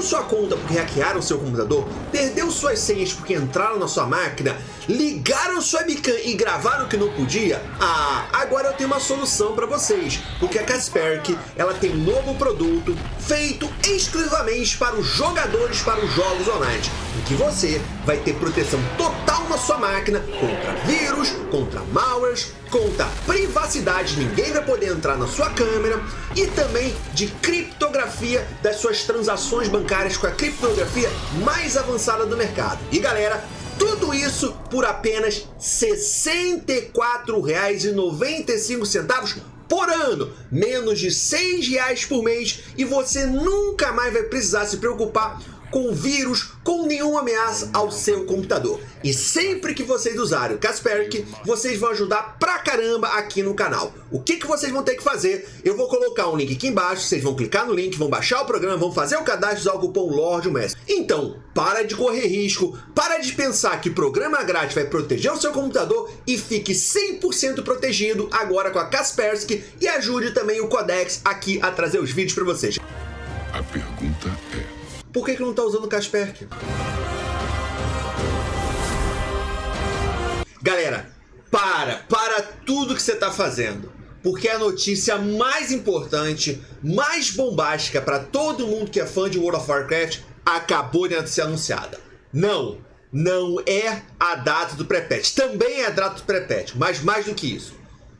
Perdeu sua conta porque hackearam seu computador? Perdeu suas senhas porque entraram na sua máquina? Ligaram sua webcam e gravaram o que não podia? Ah, agora eu tenho uma solução para vocês, porque a Kaspersky ela tem um novo produto feito exclusivamente para os jogadores para os jogos online, em que você vai ter proteção total na sua máquina contra vírus, contra malwares, contra privacidade, ninguém vai poder entrar na sua câmera. E também de criptografia das suas transações bancárias com a criptografia mais avançada do mercado. E galera, tudo isso por apenas R$ 64,95 por ano, menos de R$ reais por mês. E você nunca mais vai precisar se preocupar com vírus, com nenhuma ameaça ao seu computador. E sempre que vocês usarem o Kaspersky, vocês vão ajudar pra caramba aqui no canal. O que, que vocês vão ter que fazer? Eu vou colocar um link aqui embaixo, vocês vão clicar no link, vão baixar o programa, vão fazer o cadastro usar o cupom LORDMESS. Então, para de correr risco, para de pensar que programa grátis vai proteger o seu computador e fique 100% protegido agora com a Kaspersky e ajude também o Codex aqui a trazer os vídeos para vocês. É por que, que não está usando o Kaspersky? Galera, para, para tudo que você está fazendo. Porque a notícia mais importante, mais bombástica para todo mundo que é fã de World of Warcraft acabou de ser anunciada. Não, não é a data do pré-patch. Também é a data do pré-patch, mas mais do que isso.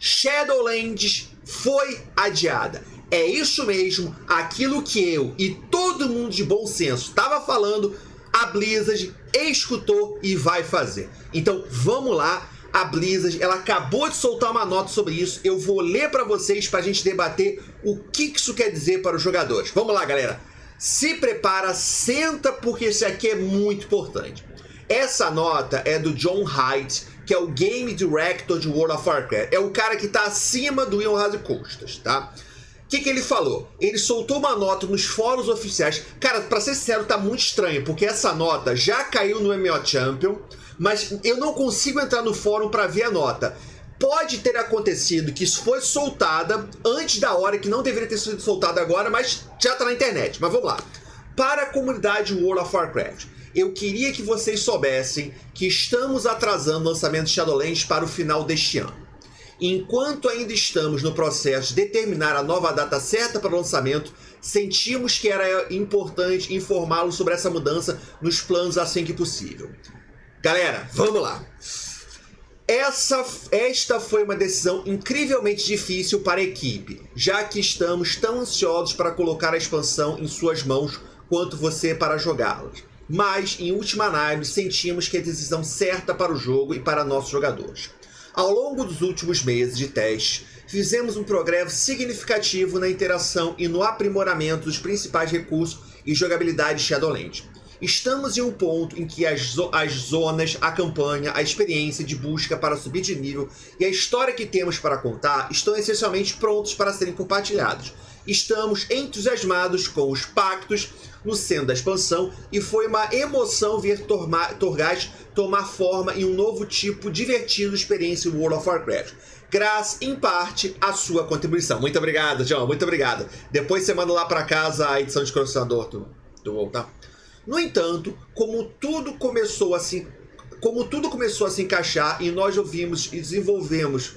Shadowlands foi adiada. É isso mesmo, aquilo que eu e todo mundo de bom senso estava falando, a Blizzard escutou e vai fazer. Então vamos lá, a Blizzard, ela acabou de soltar uma nota sobre isso. Eu vou ler para vocês para a gente debater o que isso quer dizer para os jogadores. Vamos lá, galera. Se prepara, senta porque isso aqui é muito importante. Essa nota é do John Hyde, que é o Game Director de World of Warcraft. É o cara que está acima do Ian Costas, tá? O que, que ele falou? Ele soltou uma nota nos fóruns oficiais. Cara, pra ser sincero, tá muito estranho, porque essa nota já caiu no MO Champion, mas eu não consigo entrar no fórum para ver a nota. Pode ter acontecido que isso foi soltada antes da hora, que não deveria ter sido soltada agora, mas já tá na internet. Mas vamos lá. Para a comunidade World of Warcraft, eu queria que vocês soubessem que estamos atrasando o lançamento de Shadowlands para o final deste ano. Enquanto ainda estamos no processo de determinar a nova data certa para o lançamento, sentimos que era importante informá-lo sobre essa mudança nos planos assim que possível. Galera, vamos lá! Essa, esta foi uma decisão incrivelmente difícil para a equipe, já que estamos tão ansiosos para colocar a expansão em suas mãos quanto você para jogá-la. Mas, em última análise, sentimos que é a decisão certa para o jogo e para nossos jogadores. Ao longo dos últimos meses de teste, fizemos um progresso significativo na interação e no aprimoramento dos principais recursos e jogabilidade de Shadowlands. Estamos em um ponto em que as, zo as zonas, a campanha, a experiência de busca para subir de nível e a história que temos para contar estão essencialmente prontos para serem compartilhados. Estamos entusiasmados com os pactos no centro da expansão e foi uma emoção ver Torghast tomar forma em um novo tipo divertido experiência em World of Warcraft. Graças, em parte, à sua contribuição. Muito obrigado, John. Muito obrigado. Depois você manda lá para casa a edição de colecionador do, do WoW, tá? No entanto, como tudo começou a se, como tudo começou a se encaixar e nós ouvimos e desenvolvemos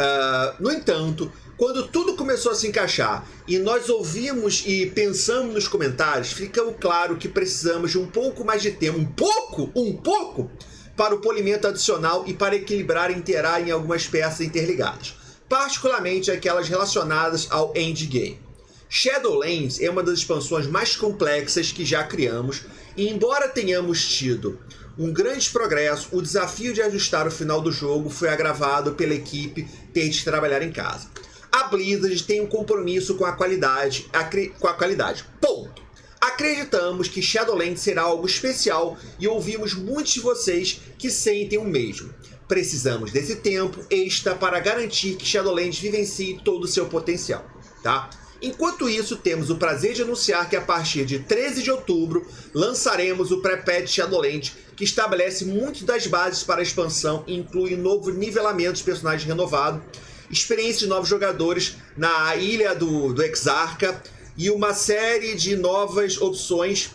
Uh, no entanto, quando tudo começou a se encaixar e nós ouvimos e pensamos nos comentários, ficou claro que precisamos de um pouco mais de tempo, um pouco, um pouco, para o polimento adicional e para equilibrar e interar em algumas peças interligadas, particularmente aquelas relacionadas ao endgame. Shadowlands é uma das expansões mais complexas que já criamos, e embora tenhamos tido um grande progresso, o desafio de ajustar o final do jogo foi agravado pela equipe ter de trabalhar em casa. A Blizzard tem um compromisso com a qualidade, com a qualidade. Ponto. Acreditamos que Shadowlands será algo especial e ouvimos muitos de vocês que sentem o mesmo. Precisamos desse tempo extra para garantir que Shadowlands vivencie todo o seu potencial, tá? Enquanto isso, temos o prazer de anunciar que a partir de 13 de outubro lançaremos o pré-patch Shadowlands, que estabelece muitas das bases para a expansão e inclui um novo nivelamento de personagens renovado, experiência de novos jogadores na ilha do, do Exarca e uma série de novas opções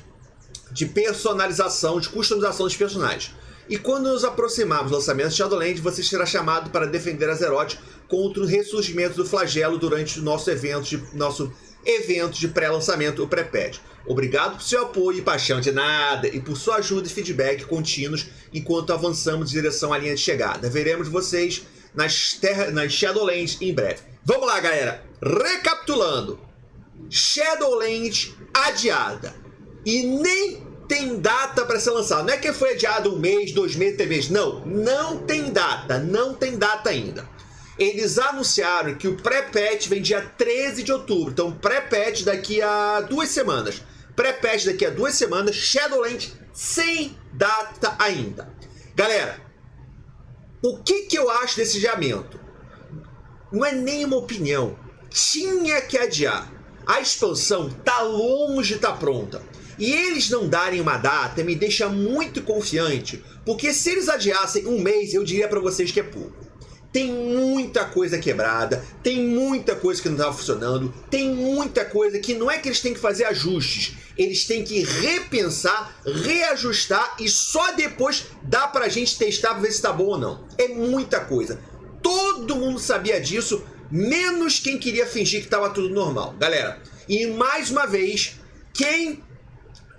de personalização, de customização dos personagens. E quando nos aproximarmos do lançamento de Shadowlands, você será chamado para defender Azeroth contra o ressurgimento do flagelo durante o nosso evento de, nosso evento de pré-lançamento, o pré-patch. Obrigado por seu apoio e paixão de nada e por sua ajuda e feedback contínuos enquanto avançamos em direção à linha de chegada. Veremos vocês nas, terra, nas Shadowlands em breve. Vamos lá, galera! Recapitulando: Shadowlands adiada. E nem tem data para ser lançado. Não é que foi adiado um mês, dois meses, três meses. Não, não tem data. Não tem data ainda. Eles anunciaram que o pré-patch vem dia 13 de outubro. Então, pré-patch daqui a duas semanas. Pré-patch daqui a duas semanas. Shadowlands sem data ainda. Galera, o que, que eu acho desse adiamento? Não é nenhuma opinião. Tinha que adiar. A expansão tá longe de estar tá pronta. E eles não darem uma data me deixa muito confiante, porque se eles adiassem um mês, eu diria para vocês que é pouco. Tem muita coisa quebrada, tem muita coisa que não estava funcionando, tem muita coisa que não é que eles têm que fazer ajustes, eles têm que repensar, reajustar e só depois dá pra gente testar pra ver se tá bom ou não. É muita coisa. Todo mundo sabia disso, menos quem queria fingir que estava tudo normal. Galera, e mais uma vez, quem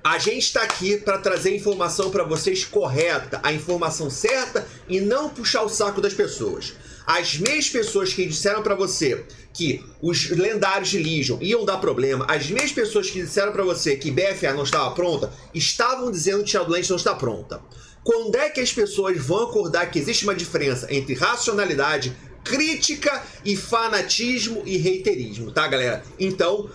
a gente está aqui para trazer informação para vocês correta, a informação certa e não puxar o saco das pessoas. As mesmas pessoas que disseram para você que os lendários de Legion iam dar problema, as mesmas pessoas que disseram para você que BFA não estava pronta, estavam dizendo que Shadowlands não está pronta. Quando é que as pessoas vão acordar que existe uma diferença entre racionalidade, crítica e fanatismo e reiterismo, tá, galera? Então,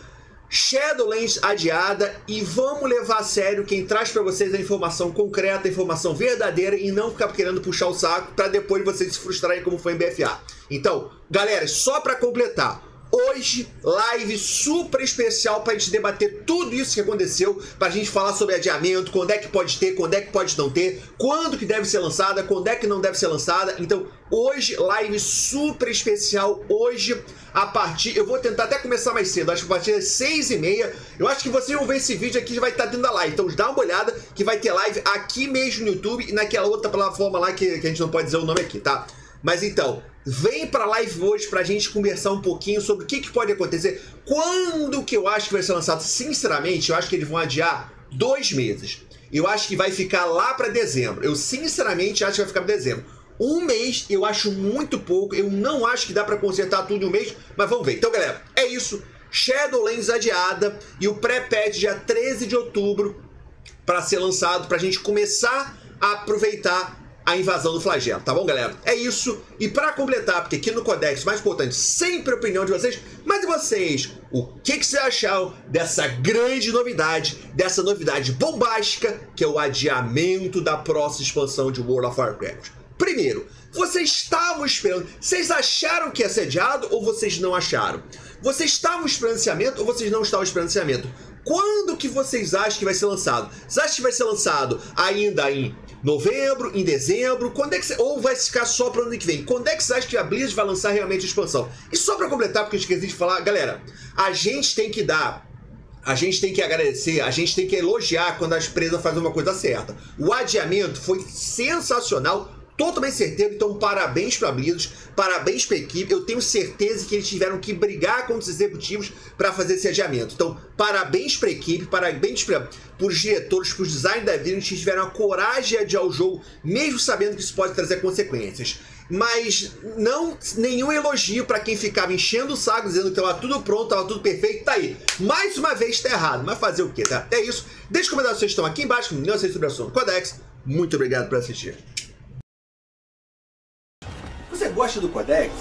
Shadowlands adiada e vamos levar a sério quem traz para vocês a informação concreta, a informação verdadeira e não ficar querendo puxar o saco para depois vocês se frustrarem como foi em BFA. Então, galera, só para completar, Hoje, live super especial para a gente debater tudo isso que aconteceu, para a gente falar sobre adiamento, quando é que pode ter, quando é que pode não ter, quando que deve ser lançada, quando é que não deve ser lançada. Então, hoje, live super especial, hoje, a partir... Eu vou tentar até começar mais cedo, acho que a partir das seis e meia. Eu acho que vocês vão ver esse vídeo aqui, vai estar dentro da live. Então, dá uma olhada que vai ter live aqui mesmo no YouTube e naquela outra plataforma lá que, que a gente não pode dizer o nome aqui, tá? Mas então, Vem pra live hoje pra gente conversar um pouquinho sobre o que, que pode acontecer. Quando que eu acho que vai ser lançado? Sinceramente, eu acho que eles vão adiar dois meses. Eu acho que vai ficar lá para dezembro. Eu sinceramente acho que vai ficar pra dezembro. Um mês eu acho muito pouco. Eu não acho que dá para consertar tudo em um mês, mas vamos ver. Então, galera, é isso. Shadowlands adiada e o pré-patch dia 13 de outubro para ser lançado para a gente começar a aproveitar a invasão do flagelo, tá bom, galera? É isso. E para completar, porque aqui no Codex, mais importante, sempre a opinião de vocês, mas e vocês? O que, que vocês acharam dessa grande novidade, dessa novidade bombástica, que é o adiamento da próxima expansão de World of Warcraft? Primeiro, vocês estavam esperando, vocês acharam que ia ser adiado ou vocês não acharam? Vocês estavam esperando esse ou vocês não estavam esperando esse Quando que vocês acham que vai ser lançado? Vocês acham que vai ser lançado ainda em novembro, em dezembro? Quando é que ou vai ficar só para o ano que vem? Quando é que você acha que a Blizzard vai lançar realmente a expansão? E só para completar, porque eu esqueci de falar, galera, a gente tem que dar a gente tem que agradecer, a gente tem que elogiar quando a empresa faz uma coisa certa. O adiamento foi sensacional totalmente certeiro. Então, parabéns para Blizzard, parabéns para a equipe. Eu tenho certeza que eles tiveram que brigar com os executivos para fazer esse adiamento. Então, parabéns para a equipe, parabéns para os diretores, para os designers da Blizzard que tiveram a coragem de adiar o jogo, mesmo sabendo que isso pode trazer consequências. Mas não nenhum elogio para quem ficava enchendo o saco, dizendo que estava tudo pronto, estava tudo perfeito. Tá aí. Mais uma vez está errado. Mas fazer o quê, tá? É isso. Deixe comentários vocês estão aqui embaixo. Não sei sobre o assunto Codex. Muito obrigado por assistir gosta do Codex?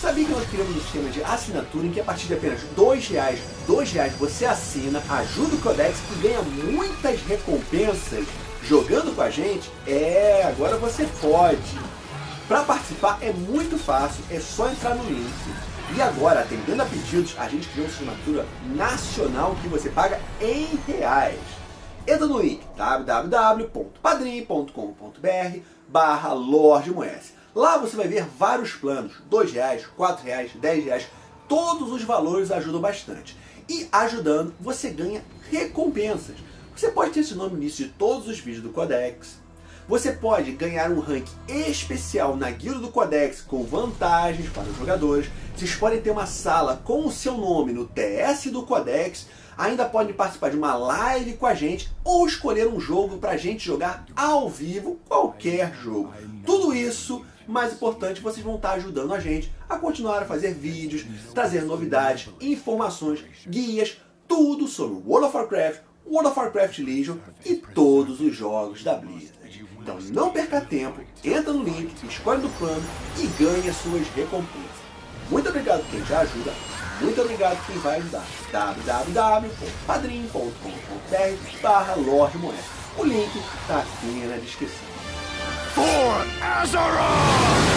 Sabia que nós criamos um sistema de assinatura em que a partir de apenas dois reais, dois reais você assina, ajuda o Codex e ganha muitas recompensas jogando com a gente? É, agora você pode. Para participar é muito fácil, é só entrar no link. E agora, atendendo a pedidos, a gente criou uma assinatura nacional que você paga em reais. Entra no link www.padrim.com.br barra Lorde Moes. Lá você vai ver vários planos, R$ reais, R$ reais, R$ reais. Todos os valores ajudam bastante. E ajudando, você ganha recompensas. Você pode ter esse nome no início de todos os vídeos do Codex. Você pode ganhar um rank especial na guilda do Codex com vantagens para os jogadores. Vocês podem ter uma sala com o seu nome no TS do Codex. Ainda podem participar de uma live com a gente ou escolher um jogo para a gente jogar ao vivo, qualquer jogo. Tudo isso mais importante, vocês vão estar ajudando a gente a continuar a fazer vídeos, trazer novidades, informações, guias, tudo sobre World of Warcraft, World of Warcraft Legion e todos os jogos da Blizzard. Então não perca tempo, entra no link, escolhe do plano e ganhe as suas recompensas. Muito obrigado quem já ajuda, muito obrigado quem vai ajudar. www.padrim.com.br barra O link está aqui na descrição. For Azeroth!